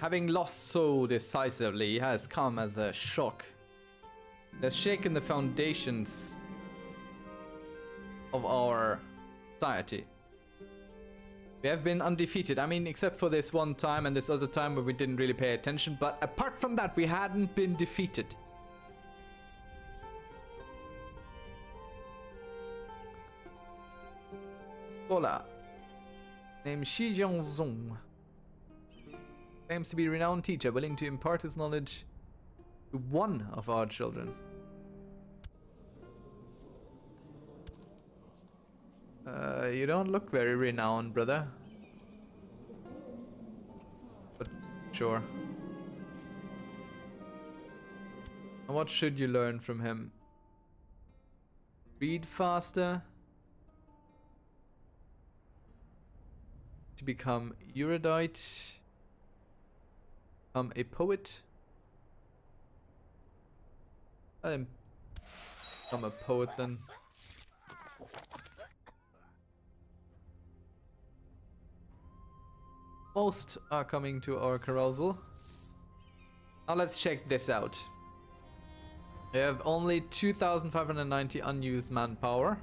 having lost so decisively has come as a shock. It has shaken the foundations of our society. We have been undefeated. I mean, except for this one time and this other time where we didn't really pay attention. But apart from that, we hadn't been defeated. Hola. Name Shi Jiangzong. Claims to be a renowned teacher, willing to impart his knowledge to one of our children. Uh, you don't look very renowned, brother. But sure. And what should you learn from him? Read faster. To become erudite. Become a poet. Him become a poet then. Most are coming to our carousal. Now let's check this out. We have only 2,590 unused manpower.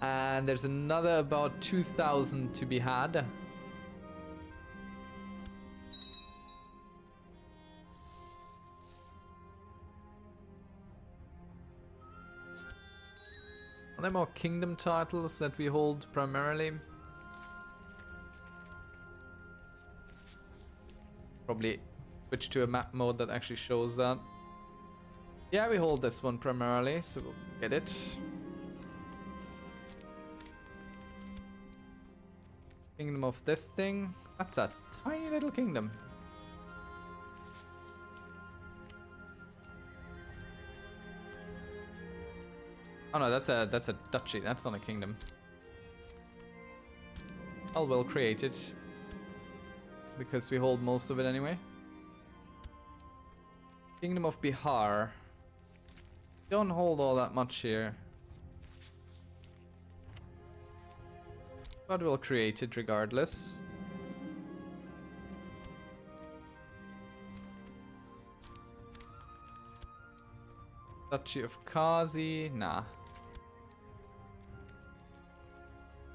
And there's another about 2,000 to be had. Are there more kingdom titles that we hold primarily? Probably switch to a map mode that actually shows that. Yeah, we hold this one primarily, so we'll get it. Kingdom of this thing. That's a tiny little kingdom. Oh no, that's a that's a duchy. That's not a kingdom. All well created because we hold most of it anyway. Kingdom of Bihar. Don't hold all that much here. But we'll create it regardless. Duchy of Kazi, nah.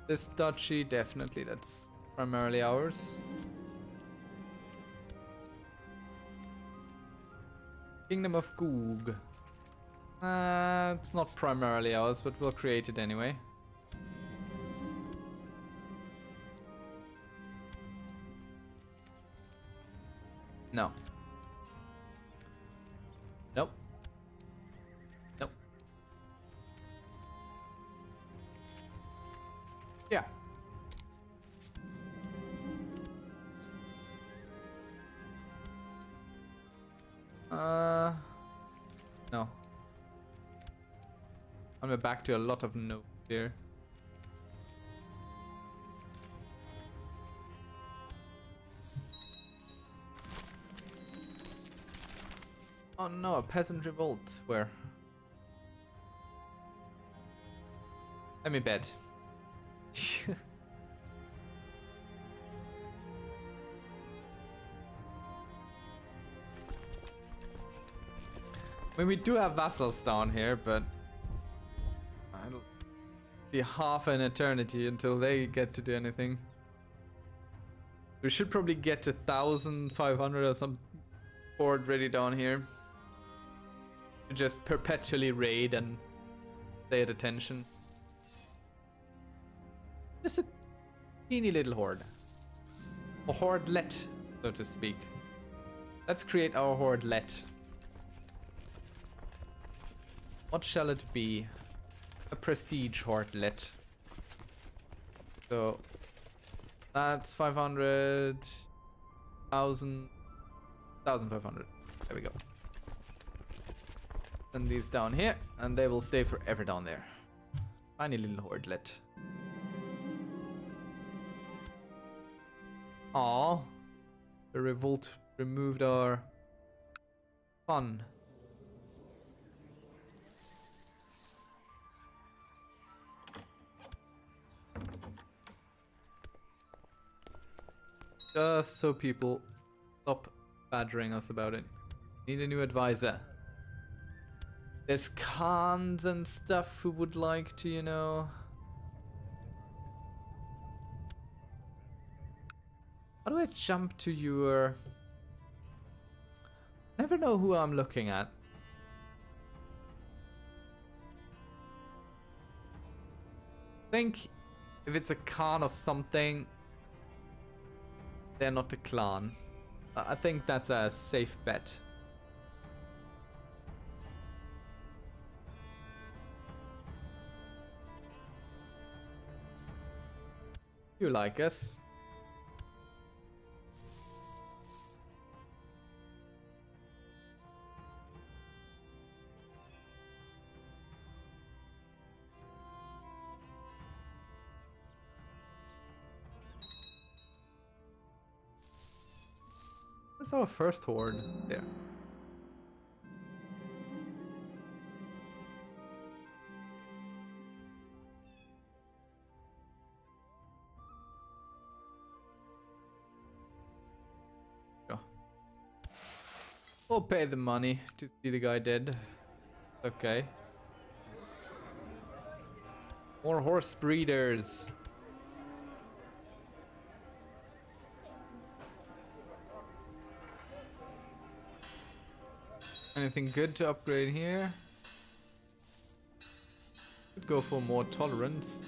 This duchy, definitely, that's primarily ours. Kingdom of Goog. Uh, it's not primarily ours, but we'll create it anyway. No. Back to a lot of no here. Oh no, a peasant revolt. Where? Let me bet. I mean, we do have vassals down here, but be half an eternity until they get to do anything. We should probably get to 1,500 or some board ready down here. To Just perpetually raid and stay at attention. Just a teeny little horde. A hordelet, so to speak. Let's create our hordelet. What shall it be? A prestige hordelet. So that's 500, 1,000, 1,500. There we go. Send these down here, and they will stay forever down there. Tiny little hordelet. Aw. The revolt removed our fun. Just so people stop badgering us about it. Need a new advisor. There's khans and stuff who would like to, you know. How do I jump to your... Never know who I'm looking at. think if it's a khan of something, they're not a clan. I think that's a safe bet. You like us. Where's our first horde? There. We'll pay the money to see the guy dead. Okay. More horse breeders. Anything good to upgrade here? Could go for more tolerance.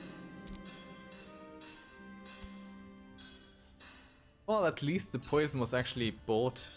Well, at least the poison was actually bought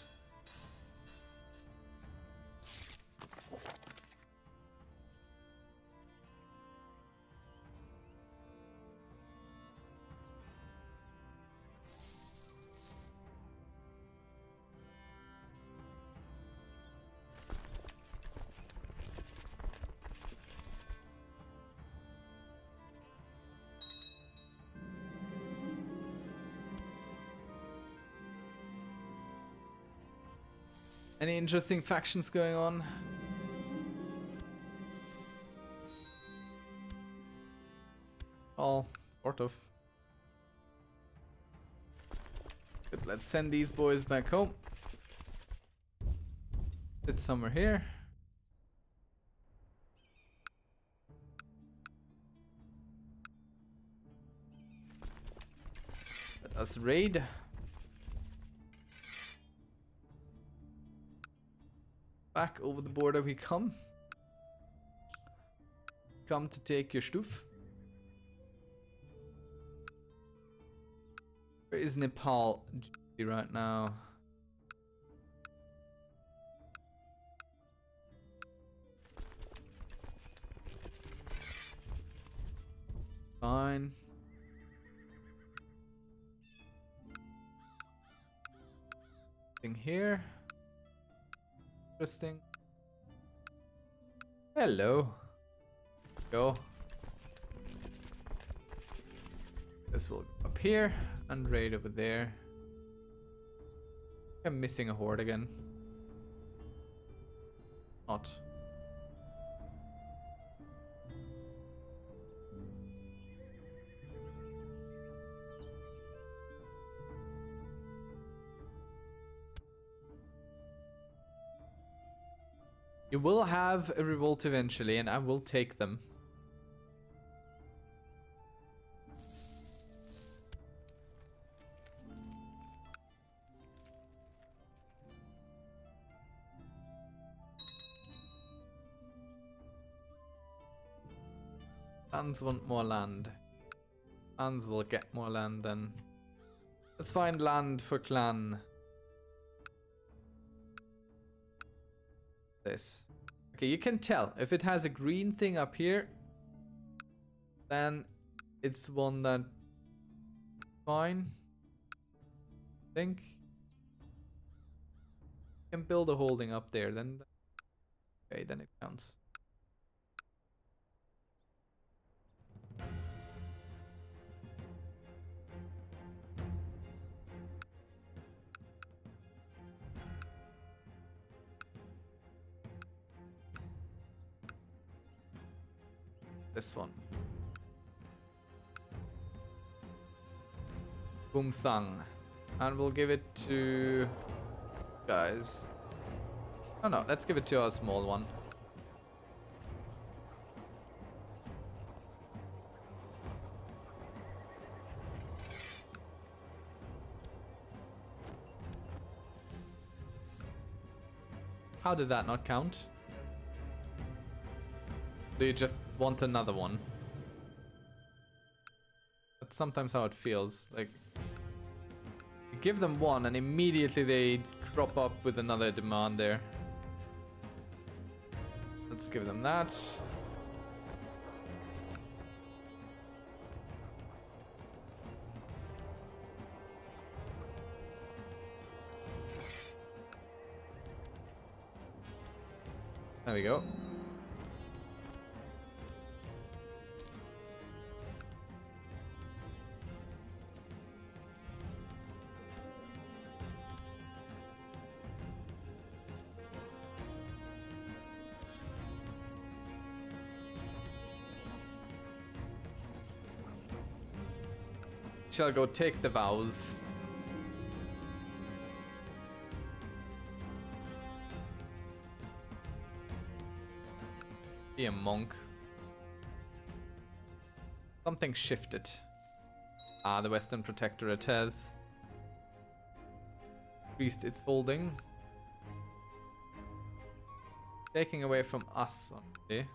Any interesting factions going on? Oh, sort of. Good, let's send these boys back home. Sit somewhere here. Let us raid. Back over the border we come. Come to take your stuff. Where is Nepal right now? Fine. Thing here. Interesting. Hello. Go. This will up here and right over there. I'm missing a horde again. Not. Will have a revolt eventually, and I will take them. Clans want more land. Clans will get more land then. Let's find land for clan. This. Okay, you can tell. If it has a green thing up here, then it's one that... Fine. I think. can build a holding up there, then... Okay, then it counts. This one. Bumthang. And we'll give it to... Guys. Oh no, let's give it to our small one. How did that not count? Do you just want another one? That's sometimes how it feels. Like, you give them one and immediately they crop up with another demand there. Let's give them that. There we go. Shall go take the vows. Be a monk. Something shifted. Ah, the Western Protectorate has increased its holding. Taking away from us, honestly.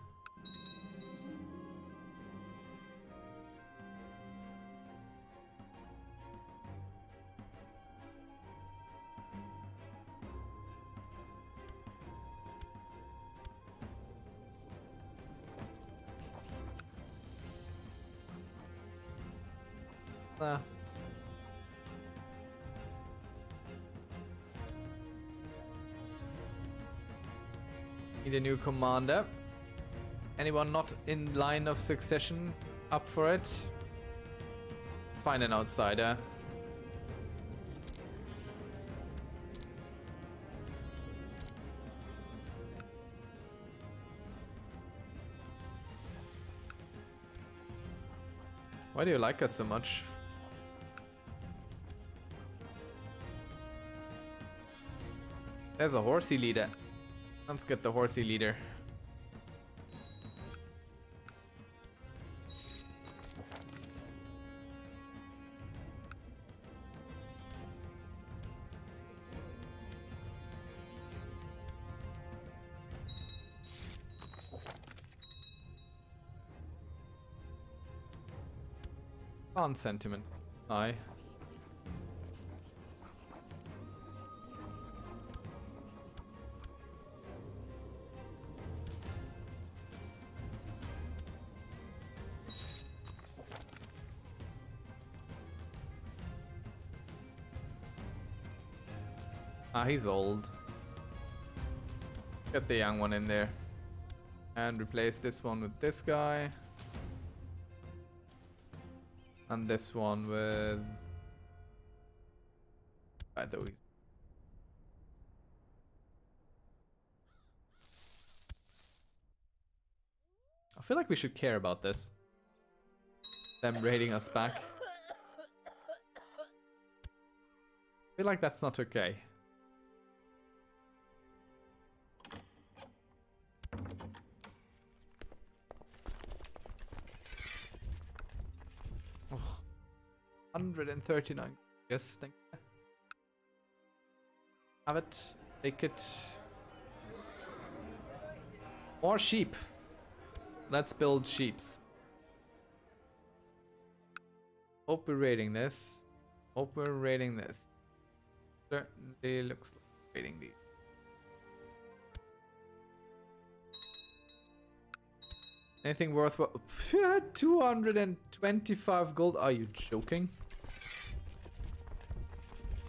Need a new commander. Anyone not in line of succession up for it? Let's find an outsider. Why do you like us so much? There's a horsey leader. Let's get the horsey leader. On sentiment. Aye. He's old. Get the young one in there. And replace this one with this guy. And this one with... I thought he's... I feel like we should care about this. Them raiding us back. I feel like that's not okay. 139. Yes, thank you. Have it. Take it. More sheep. Let's build sheeps. Hope we're this. Hope we're this. Certainly looks like raiding these. Anything worthwhile? 225 gold? Are you joking?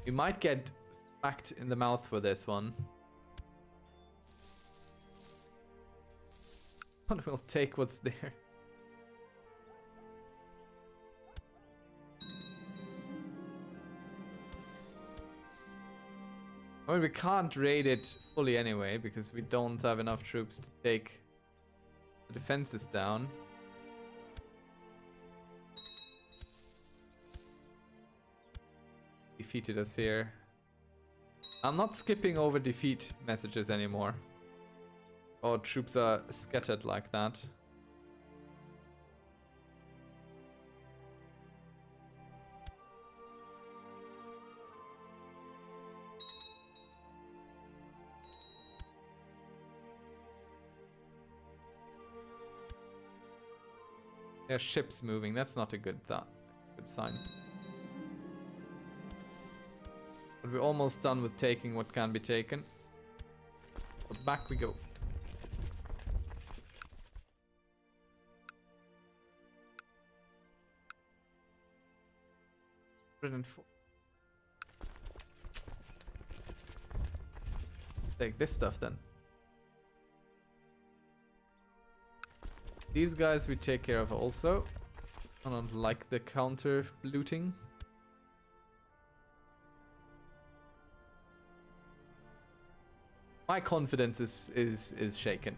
You might get smacked in the mouth for this one. But we'll take what's there. I mean, we can't raid it fully anyway, because we don't have enough troops to take the defenses down. Defeated us here. I'm not skipping over defeat messages anymore. Our troops are scattered like that. There's ships moving. That's not a good thought. Good sign. But we're almost done with taking what can be taken. But back we go. Take this stuff then. These guys we take care of also. I don't like the counter looting. My confidence is, is, is shaken.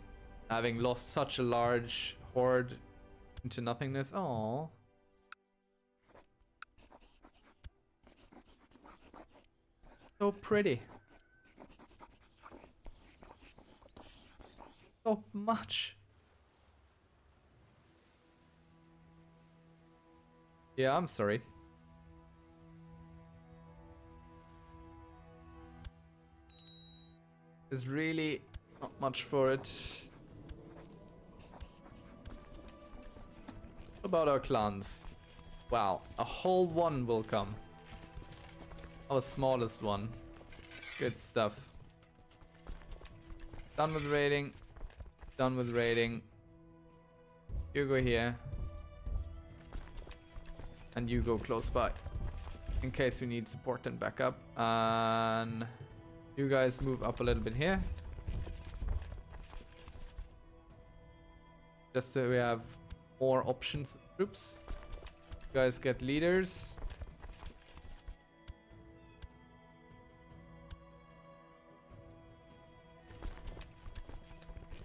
Having lost such a large horde into nothingness. Oh. So pretty. So much. Yeah, I'm sorry. There's really not much for it. What about our clans? Wow, a whole one will come. Our smallest one. Good stuff. Done with raiding. Done with raiding. You go here and you go close by in case we need support and backup and you guys move up a little bit here. Just so we have more options troops you guys get leaders.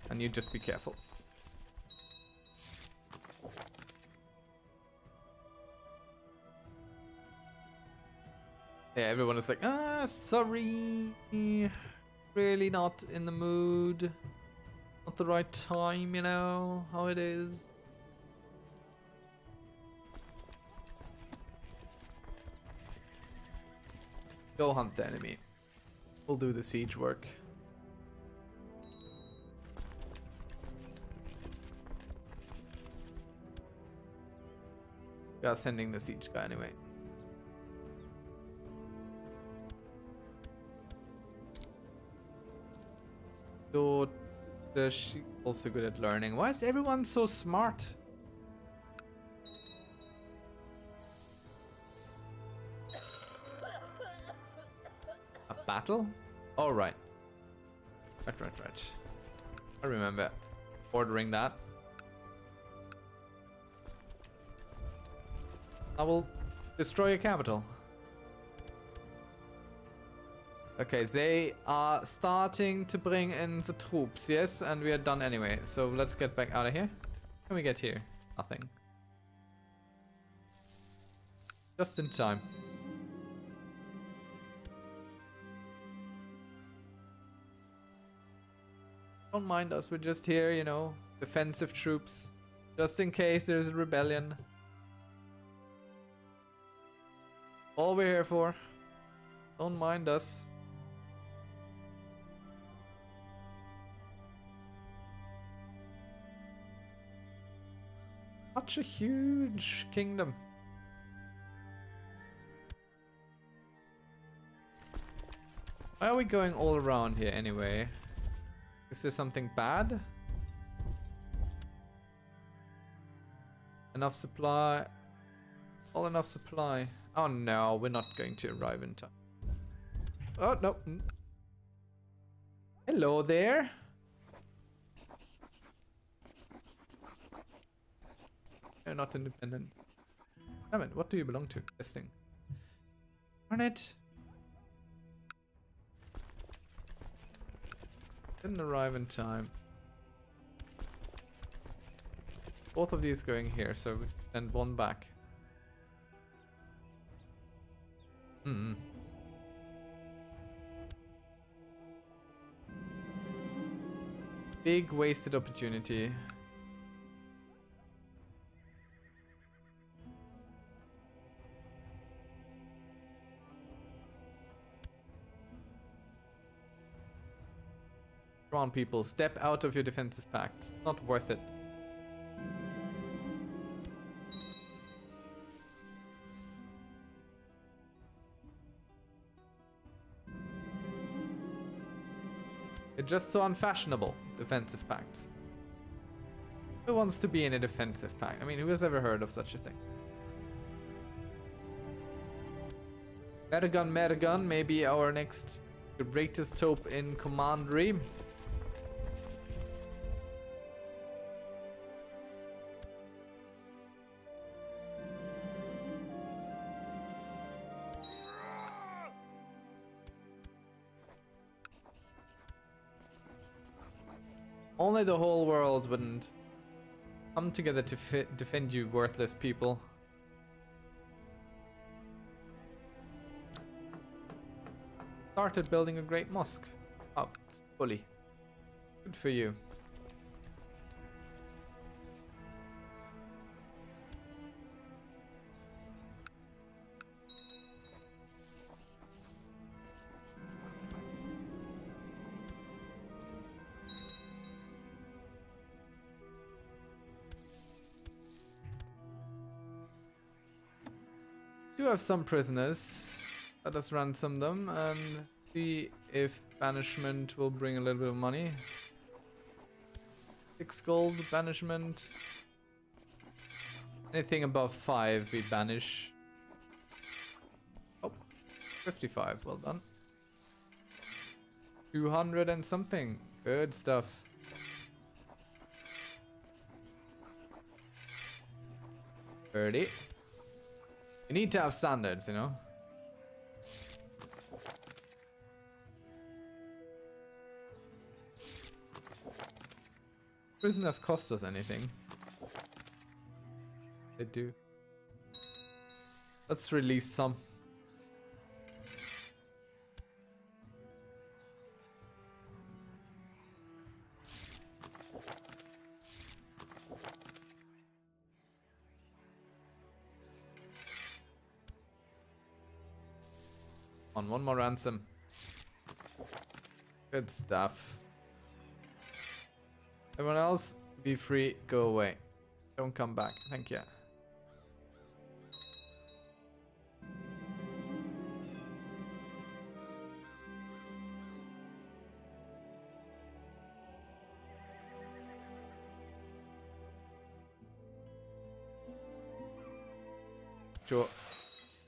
And you just be careful Yeah, everyone is like, ah, sorry. Really not in the mood. Not the right time, you know how it is. Go hunt the enemy. We'll do the siege work. We are sending the siege guy anyway. So, she also good at learning. Why is everyone so smart? A battle? Oh, right. Right, right, right. I remember ordering that. I will destroy a capital. Okay, they are starting to bring in the troops, yes? And we are done anyway, so let's get back out of here. Can we get here? Nothing. Just in time. Don't mind us, we're just here, you know, defensive troops. Just in case there's a rebellion. All we're here for. Don't mind us. Such a huge kingdom. Why are we going all around here anyway? Is there something bad? Enough supply. All enough supply. Oh no, we're not going to arrive in time. Oh no. Hello there. You're not independent. Damn it, what do you belong to? Testing. Darn it! Didn't arrive in time. Both of these going here, so we send one back. Mm, mm Big wasted opportunity. Come on, people. Step out of your defensive pacts. It's not worth it. It's just so unfashionable, defensive pacts. Who wants to be in a defensive pact? I mean, who has ever heard of such a thing? Mergun Mergun may be our next greatest hope in Commandery. The whole world wouldn't come together to defend you, worthless people. Started building a great mosque. Oh, bully. Good for you. Do have some prisoners. Let us ransom them and see if banishment will bring a little bit of money. Six gold banishment. Anything above five we banish. Oh, 55, well done. 200 and something. Good stuff. Thirty. You need to have standards, you know? Prisoners cost us anything. They do. Let's release some. One more ransom. Good stuff. Everyone else, be free, go away. Don't come back. Thank you. Sure.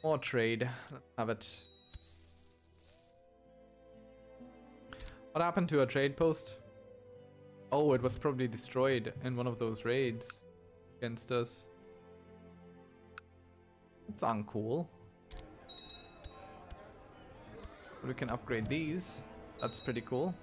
More trade. Have it. What happened to a trade post? Oh, it was probably destroyed in one of those raids against us. It's uncool. We can upgrade these. That's pretty cool.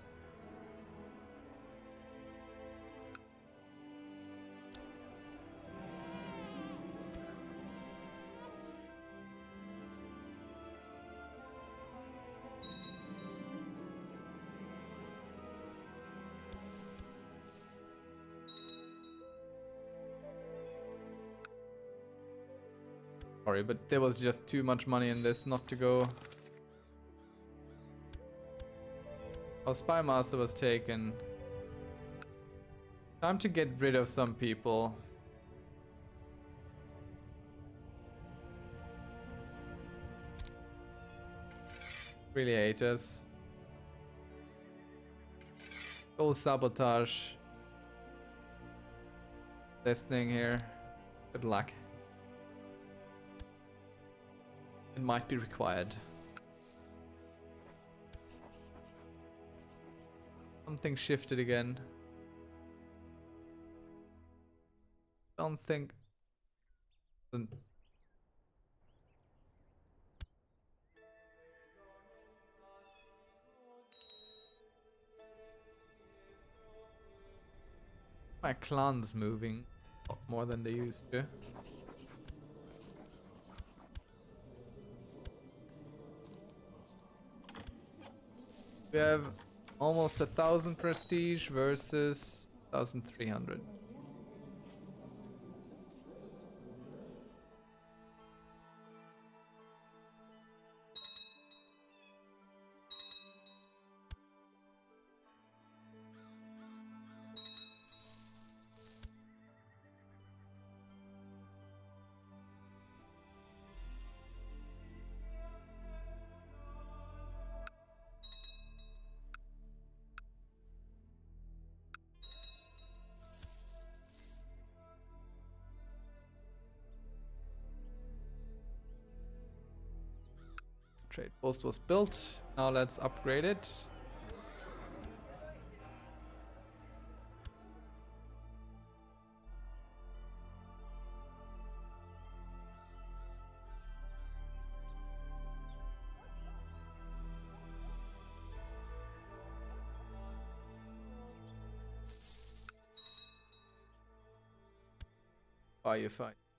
Sorry, but there was just too much money in this not to go. Our spy master was taken. Time to get rid of some people. Really hate us. Go sabotage this thing here. Good luck. It might be required. Something shifted again. Don't think... My clan's moving more than they used to. We have almost a thousand prestige versus 1300. Trade post was built. Now let's upgrade it. Firefight.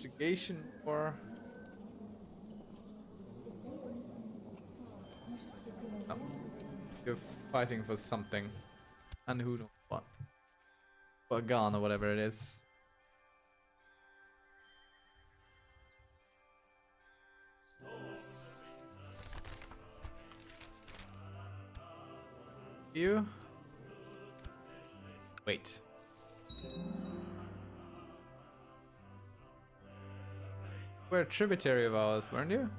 Subjugation or Oh, you're fighting for something. And who knows what. Gun or whatever it is. You? Wait. We're a tributary of ours, weren't you?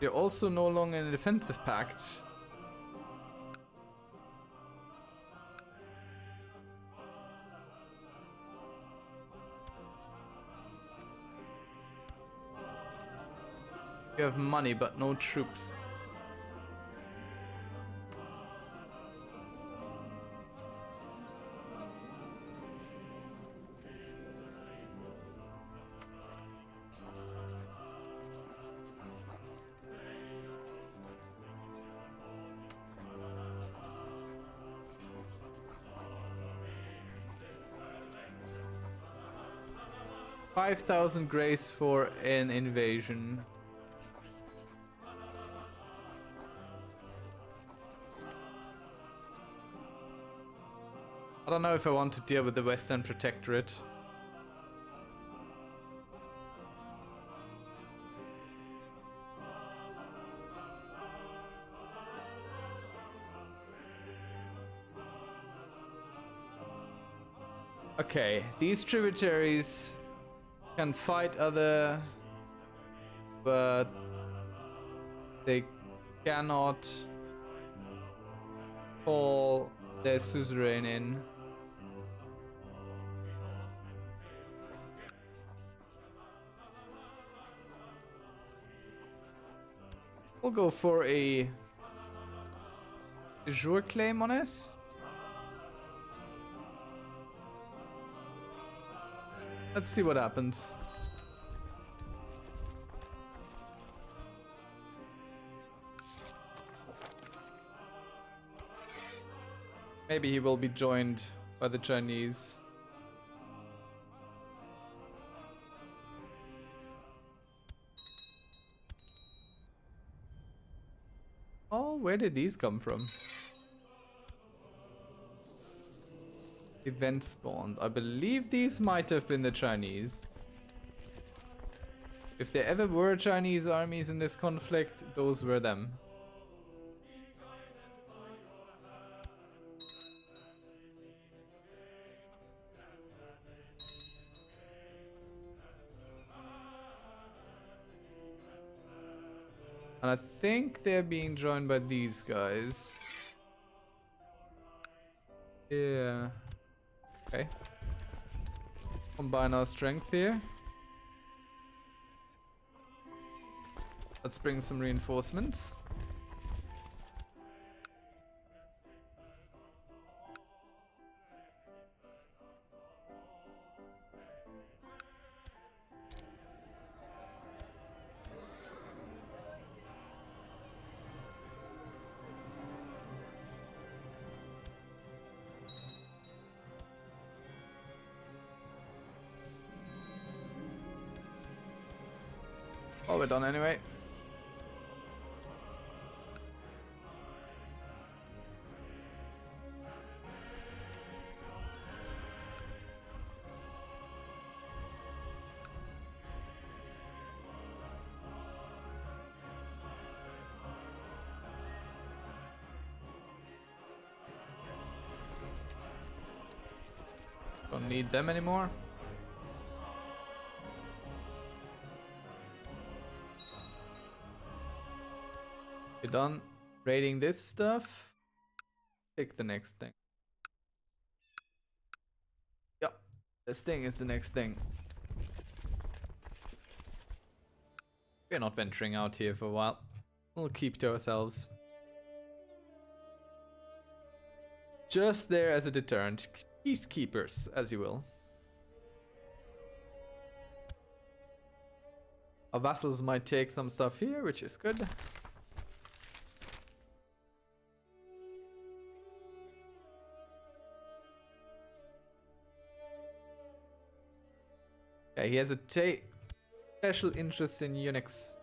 You're also no longer in a defensive pact. You have money but no troops. Five thousand grace for an invasion. I don't know if I want to deal with the Western Protectorate. Okay, these tributaries can fight other, but they cannot call their suzerain in. We'll go for a jour claim on us. Let's see what happens. Maybe he will be joined by the Chinese. Oh, where did these come from? Event spawned. I believe these might have been the Chinese. If there ever were Chinese armies in this conflict, those were them. And I think they're being joined by these guys. Yeah. Okay. Combine our strength here. Let's bring some reinforcements. Them anymore. You're done raiding this stuff. Pick the next thing. Yep, this thing is the next thing. We're not venturing out here for a while. We'll keep to ourselves. Just there as a deterrent. Peacekeepers, as you will. Our vassals might take some stuff here, which is good. Yeah, he has a special interest in Unix.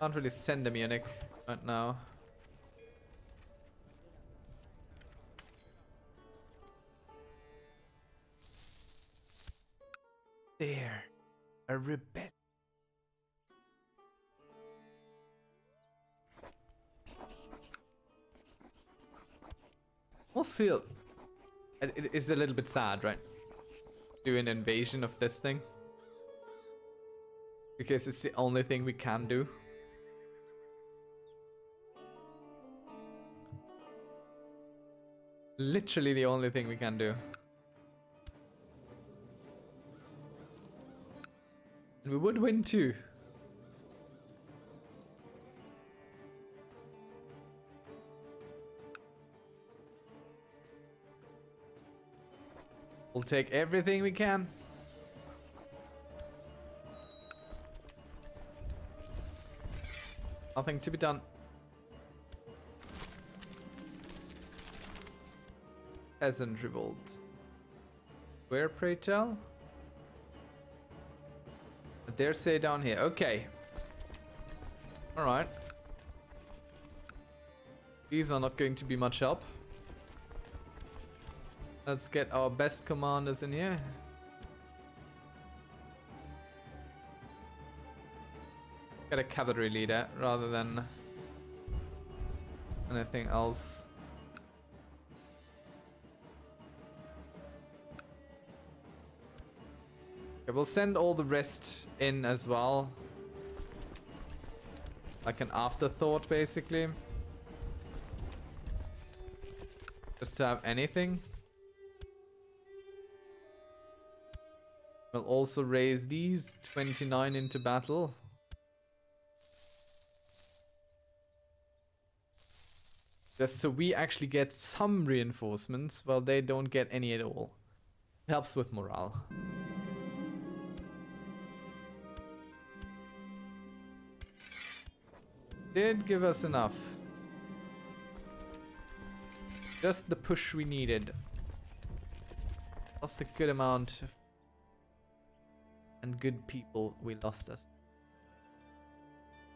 Can't really send him Unix right now. There, a rebel. Also, it, it is a little bit sad, right? do an invasion of this thing. Because it's the only thing we can do. Literally the only thing we can do. We would win too. We'll take everything we can. Nothing to be done. Peasant revolt. Where, pray tell? Dare say down here. Okay. Alright. These are not going to be much help. Let's get our best commanders in here. Get a cavalry leader rather than anything else. Okay, we'll send all the rest in as well. Like an afterthought, basically. Just to have anything. We'll also raise these 29 into battle. Just so we actually get some reinforcements, while they don't get any at all. Helps with morale. Did give us enough. Just the push we needed. Lost a good amount of and good people we lost us.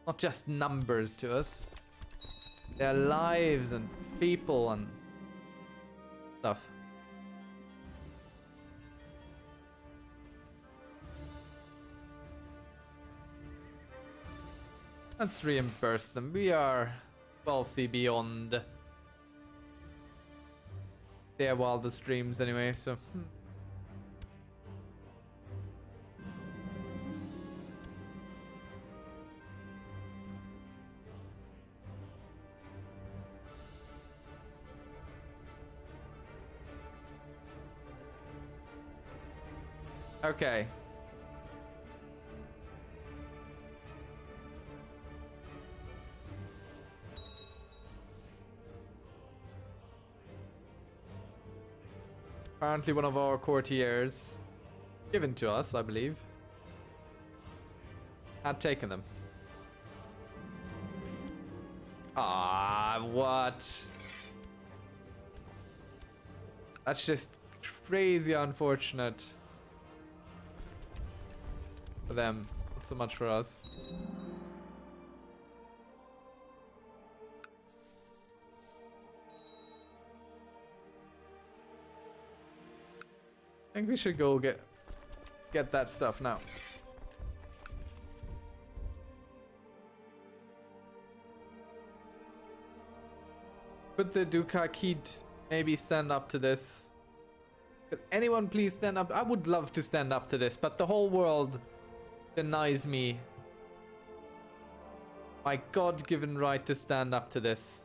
Not just numbers to us. Their lives and people and stuff. Let's reimburse them. We are wealthy beyond their wildest dreams anyway, so... Hmm. Okay. Apparently one of our courtiers, given to us, I believe, had taken them. Ah, what? That's just crazy unfortunate. for them, not so much for us. I think we should go get get that stuff now. Could the Dukakid maybe stand up to this? Could anyone please stand up? I would love to stand up to this, but the whole world denies me my God-given right to stand up to this.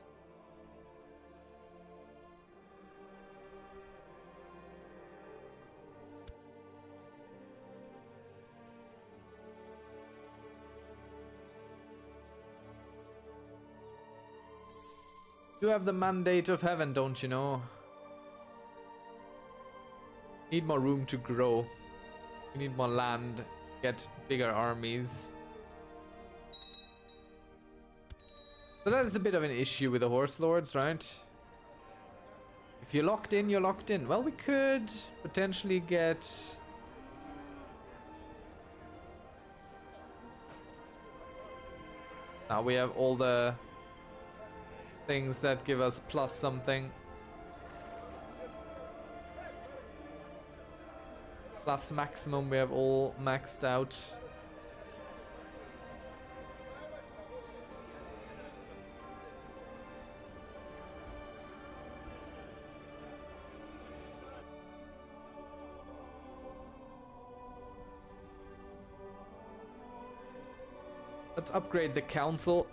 You have the mandate of heaven, don't you know? Need more room to grow. We need more land, get bigger armies. So that is a bit of an issue with the horse lords, right? If you're locked in, you're locked in. Well, we could potentially get... Now we have all the things that give us plus something. Plus maximum we have all maxed out. Let's upgrade the council.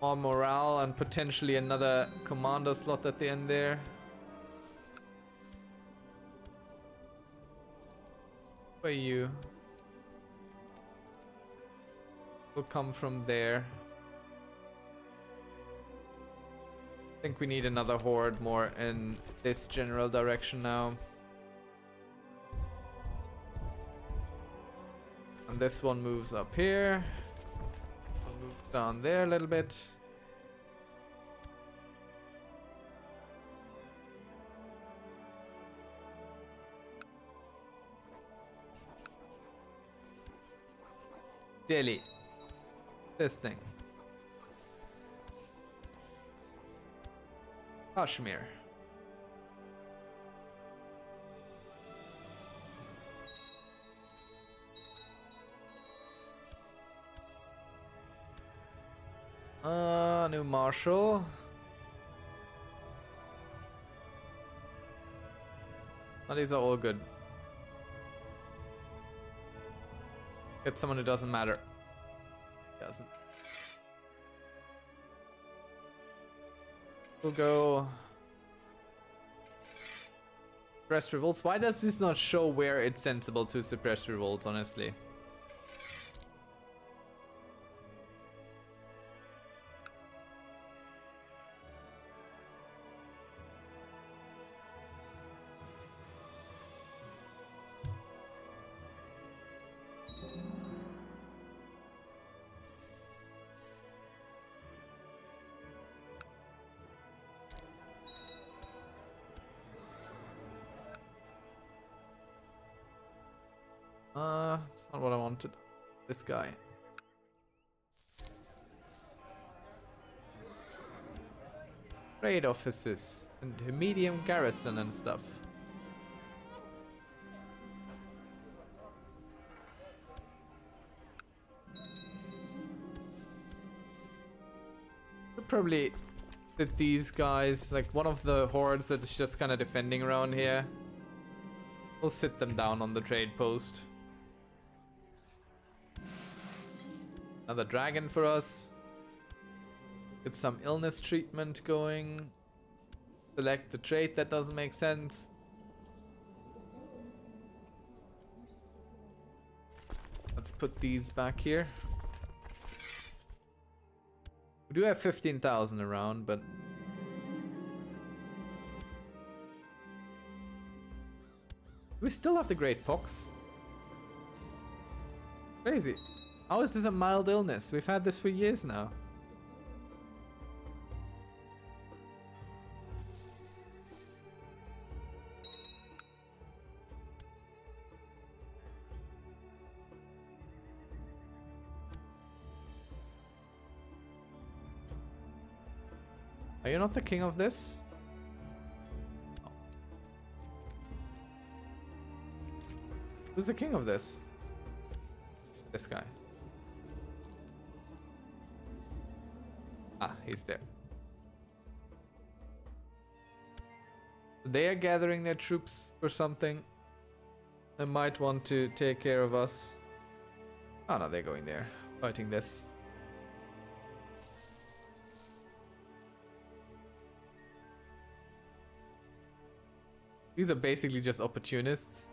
More morale and potentially another commander slot at the end there. Where you? Will come from there. I think we need another horde more in this general direction now. And this one moves up here down there a little bit. Delhi. This thing. Kashmir. New. Oh, these are all good. Get someone who doesn't matter. Doesn't. We'll go. Suppress revolts. Why does this not show where it's sensible to suppress revolts, honestly? This guy. Trade offices and medium garrison and stuff. Probably that these guys, like one of the hordes that's just kind of defending around here, we'll sit them down on the trade post. Another dragon for us. Get some illness treatment going. Select the trait that doesn't make sense. Let's put these back here. We do have 15,000 around, but... We still have the Great Pox. Crazy. Ours is a mild illness. We've had this for years now. Are you not the king of this? Who's the king of this? This guy. Ah, he's there. They are gathering their troops or something. They might want to take care of us. Oh no, they're going there. Fighting this. These are basically just opportunists.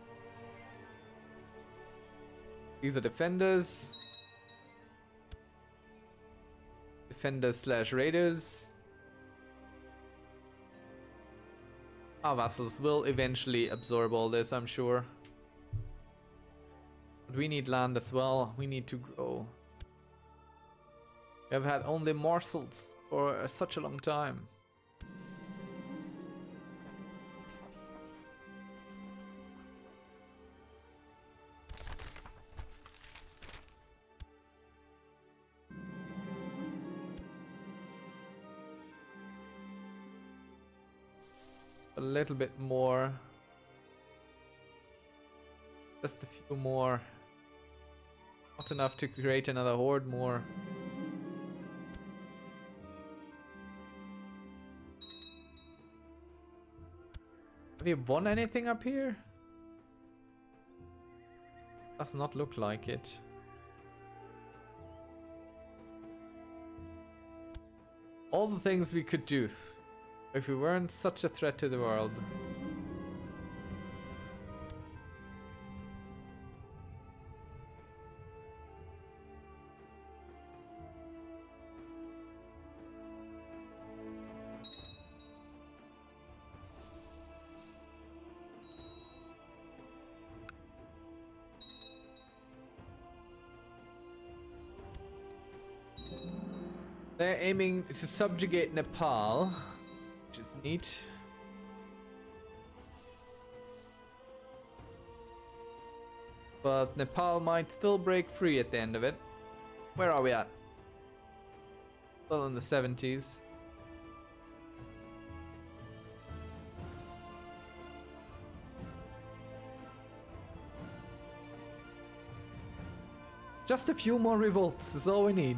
These are defenders. Defenders slash raiders. Our vassals will eventually absorb all this, I'm sure. But we need land as well. We need to grow. We have had only morsels for such a long time. Little bit more. Just a few more. Not enough to create another horde more. Have you won anything up here? Does not look like it. All the things we could do. If we weren't such a threat to the world. They're aiming to subjugate Nepal neat. But Nepal might still break free at the end of it. Where are we at? Still in the 70s. Just a few more revolts is all we need.